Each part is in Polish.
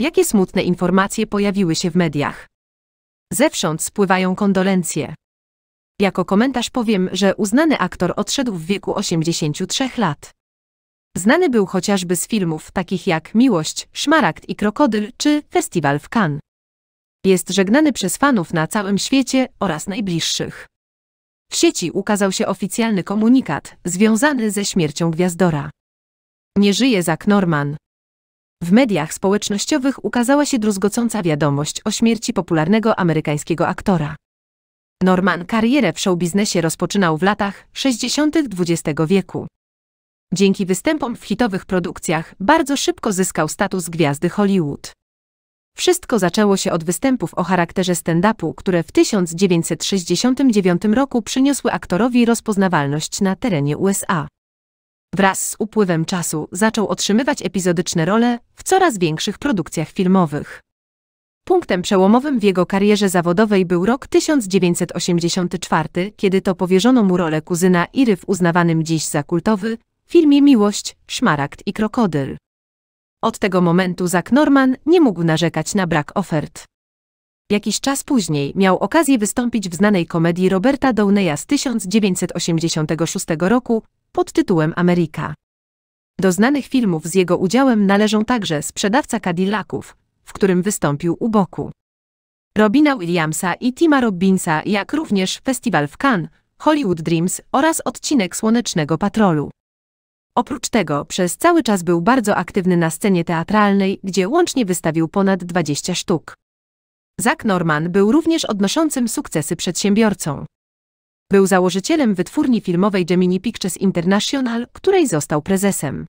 Jakie smutne informacje pojawiły się w mediach? Zewsząd spływają kondolencje. Jako komentarz powiem, że uznany aktor odszedł w wieku 83 lat. Znany był chociażby z filmów takich jak Miłość, Szmaragd i Krokodyl czy Festiwal w Cannes. Jest żegnany przez fanów na całym świecie oraz najbliższych. W sieci ukazał się oficjalny komunikat związany ze śmiercią gwiazdora. Nie żyje Zack Norman. W mediach społecznościowych ukazała się druzgocąca wiadomość o śmierci popularnego amerykańskiego aktora. Norman karierę w showbiznesie rozpoczynał w latach 60. XX wieku. Dzięki występom w hitowych produkcjach bardzo szybko zyskał status gwiazdy Hollywood. Wszystko zaczęło się od występów o charakterze stand-upu, które w 1969 roku przyniosły aktorowi rozpoznawalność na terenie USA. Wraz z upływem czasu zaczął otrzymywać epizodyczne role w coraz większych produkcjach filmowych. Punktem przełomowym w jego karierze zawodowej był rok 1984, kiedy to powierzono mu rolę kuzyna Iry w uznawanym dziś za kultowy filmie Miłość, Szmaragd i Krokodyl. Od tego momentu Zack Norman nie mógł narzekać na brak ofert. Jakiś czas później miał okazję wystąpić w znanej komedii Roberta Downeya z 1986 roku pod tytułem Ameryka. Do znanych filmów z jego udziałem należą także Sprzedawca Cadillaców, w którym wystąpił u boku Robina Williamsa i Tima Robbinsa, jak również Festiwal w Cannes, Hollywood Dreams oraz odcinek Słonecznego Patrolu. Oprócz tego przez cały czas był bardzo aktywny na scenie teatralnej, gdzie łącznie wystawił ponad 20 sztuk. Zack Norman był również odnoszącym sukcesy przedsiębiorcą. Był założycielem wytwórni filmowej Gemini Pictures International, której został prezesem.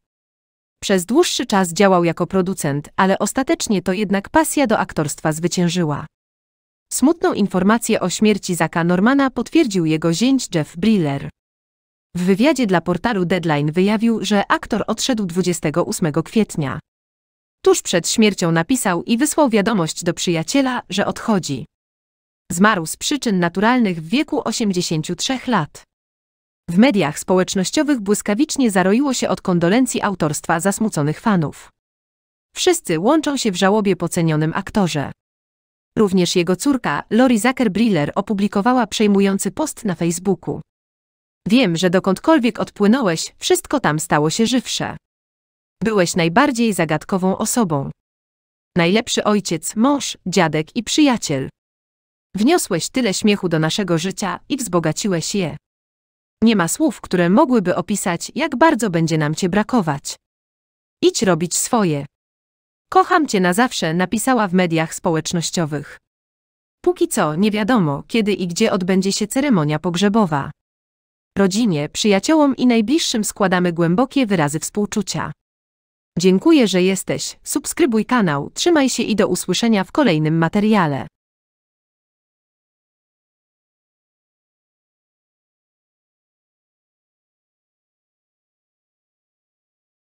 Przez dłuższy czas działał jako producent, ale ostatecznie to jednak pasja do aktorstwa zwyciężyła. Smutną informację o śmierci Zaka Normana potwierdził jego zięć Jeff Briller. W wywiadzie dla portalu Deadline wyjawił, że aktor odszedł 28 kwietnia. Tuż przed śmiercią napisał i wysłał wiadomość do przyjaciela, że odchodzi. Zmarł z przyczyn naturalnych w wieku 83 lat. W mediach społecznościowych błyskawicznie zaroiło się od kondolencji autorstwa zasmuconych fanów. Wszyscy łączą się w żałobie po cenionym aktorze. Również jego córka, Lori Zucker-Briller, opublikowała przejmujący post na Facebooku. Wiem, że dokądkolwiek odpłynąłeś, wszystko tam stało się żywsze. Byłeś najbardziej zagadkową osobą. Najlepszy ojciec, mąż, dziadek i przyjaciel. Wniosłeś tyle śmiechu do naszego życia i wzbogaciłeś je. Nie ma słów, które mogłyby opisać, jak bardzo będzie nam cię brakować. Idź robić swoje. Kocham cię na zawsze, napisała w mediach społecznościowych. Póki co nie wiadomo, kiedy i gdzie odbędzie się ceremonia pogrzebowa. Rodzinie, przyjaciołom i najbliższym składamy głębokie wyrazy współczucia. Dziękuję, że jesteś. Subskrybuj kanał, trzymaj się i do usłyszenia w kolejnym materiale.